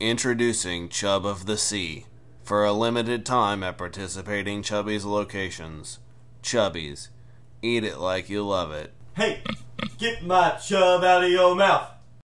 Introducing Chub of the Sea. For a limited time at participating Chubby's locations. Chubby's. Eat it like you love it. Hey, get my chub out of your mouth.